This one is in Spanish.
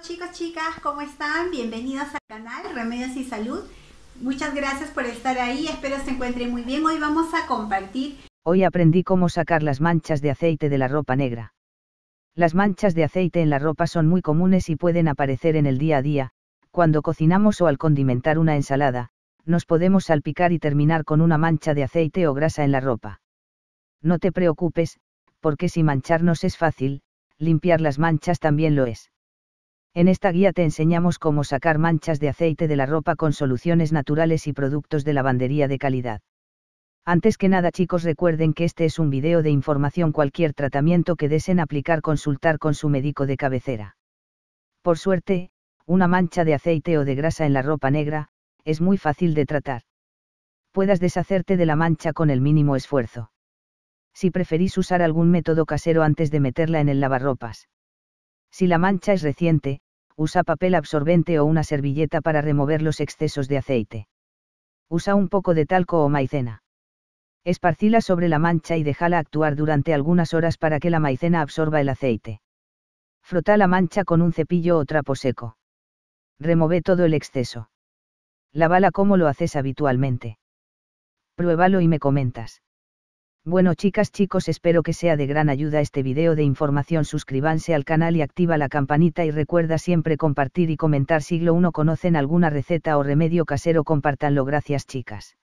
chicas, ¿cómo están? Bienvenidos al canal Remedios y Salud. Muchas gracias por estar ahí, espero se encuentren muy bien. Hoy vamos a compartir. Hoy aprendí cómo sacar las manchas de aceite de la ropa negra. Las manchas de aceite en la ropa son muy comunes y pueden aparecer en el día a día, cuando cocinamos o al condimentar una ensalada, nos podemos salpicar y terminar con una mancha de aceite o grasa en la ropa. No te preocupes, porque si mancharnos es fácil, limpiar las manchas también lo es. En esta guía te enseñamos cómo sacar manchas de aceite de la ropa con soluciones naturales y productos de lavandería de calidad. Antes que nada chicos recuerden que este es un video de información cualquier tratamiento que deseen aplicar consultar con su médico de cabecera. Por suerte, una mancha de aceite o de grasa en la ropa negra, es muy fácil de tratar. Puedas deshacerte de la mancha con el mínimo esfuerzo. Si preferís usar algún método casero antes de meterla en el lavarropas. Si la mancha es reciente, usa papel absorbente o una servilleta para remover los excesos de aceite. Usa un poco de talco o maicena. Esparcila sobre la mancha y déjala actuar durante algunas horas para que la maicena absorba el aceite. Frota la mancha con un cepillo o trapo seco. Remove todo el exceso. Lávala como lo haces habitualmente. Pruébalo y me comentas. Bueno chicas chicos espero que sea de gran ayuda este video de información. Suscríbanse al canal y activa la campanita y recuerda siempre compartir y comentar. Siglo 1 conocen alguna receta o remedio casero compártanlo. Gracias chicas.